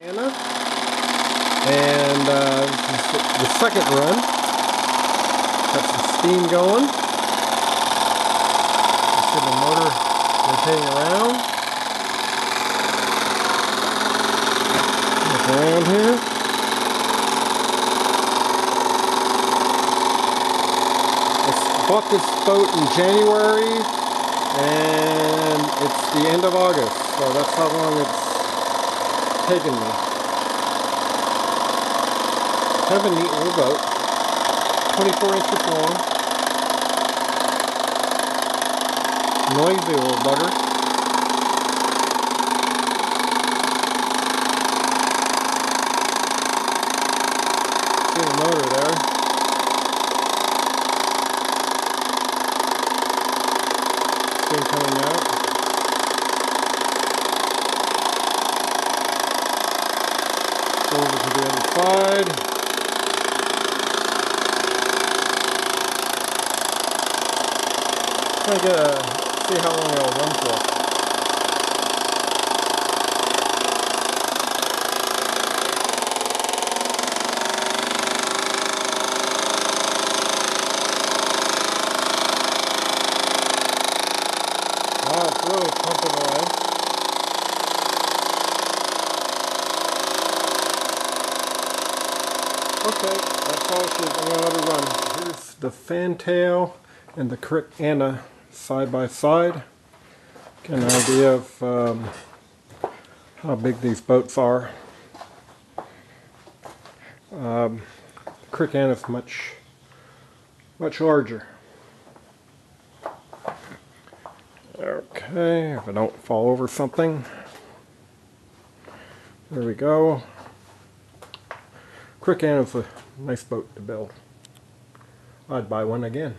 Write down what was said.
Anna. And uh, the second run. Got some steam going. See the motor rotating around. Look around here. I bought this boat in January and it's the end of August, so that's how long it's taken me. Kind of a neat little boat. 24 inches long. Noisy little bugger. See the motor there. Steam coming out. Go over to the other side. Try to get a, see how long it'll run for. Wow, it's really pumping away. Okay, that's all she's I'm gonna let her run. Here's the fantail and the Krick Anna side by side. Get an idea of um, how big these boats are. Um, Krick Anna is much, much larger. Okay, if I don't fall over something. There we go. Krick Anna's a nice boat to build. I'd buy one again.